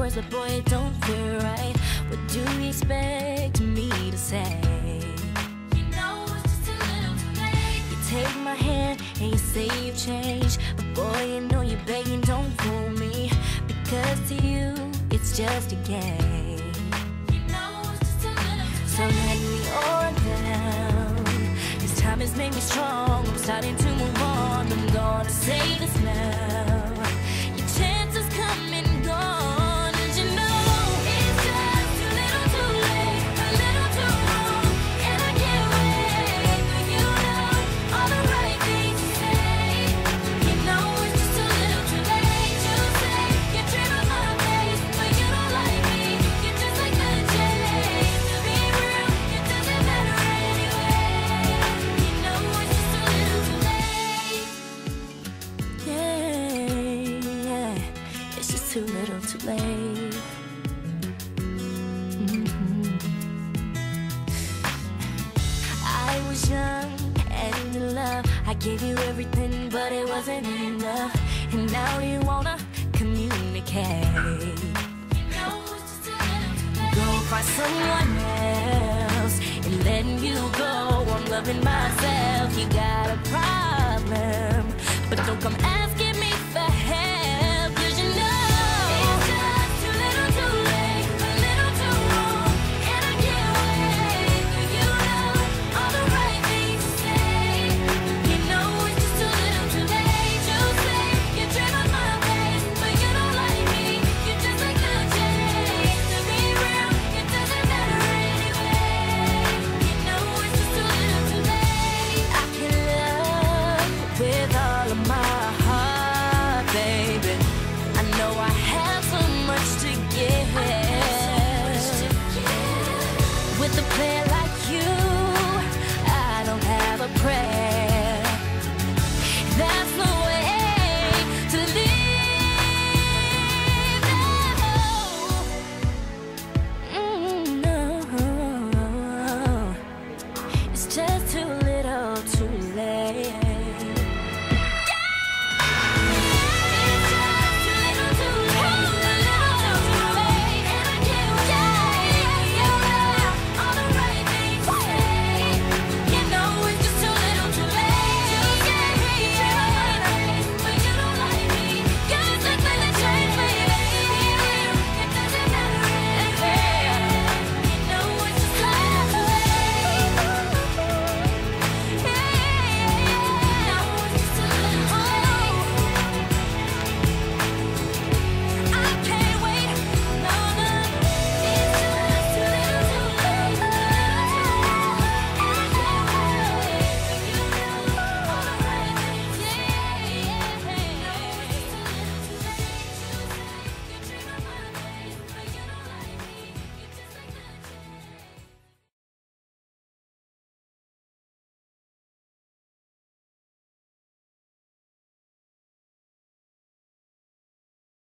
words, but boy, it don't feel right. What do you expect me to say? You know it's just a little too late. You take my hand and you say you've changed, but boy, you know you're begging, don't fool me. Because to you, it's just a game. You know it's just a little too so let me on down. This time has made me strong. I'm starting to move on. I'm gonna say this now. Too little, too late. Mhm. I was young and in love. I gave you everything, but it wasn't enough. And now you wanna communicate. Go find someone else and letting you go. I'm loving myself. You got a problem, but don't come ask